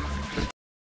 Thank you.